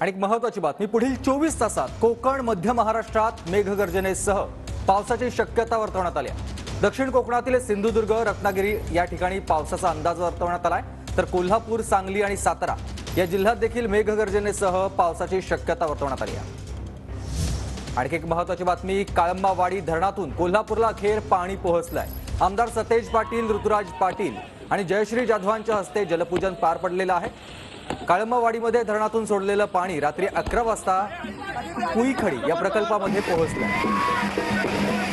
आणि एक महत्वाची बातमी पुढील चोवीस तासात कोकण मध्य महाराष्ट्रात मेघगर्जनेसह पावसाची शक्यता वर्तवण्यात आली आहे. दक्षिण कोकणातील सिंधुदुर्ग रत्नागिरी या ठिकाणी पावसाचा अंदाज वर्तवण्यात आलाय. तर कोल्हापूर सांगली आणि सातारा या जिल्ह्यात देखील मेघगर्जनेसह पावसाची शक्यता वर्तवण्यात आली आहे. आणखी एक महत्वाची बातमी काळंबावाडी धरणातून कोल्हापूरला अखेर पाणी पोहोचलंय. आमदार सतेज पाटील ऋतुराज पाटील आणि जयश्री जाधवांच्या हस्ते जलपूजन पार पडलेलं आहे. काळंबावाडीमध्ये धरणातून सोडलेलं पाणी रात्री अकरा वाजता कुईखडी या प्रकल्पामध्ये पोहोचलं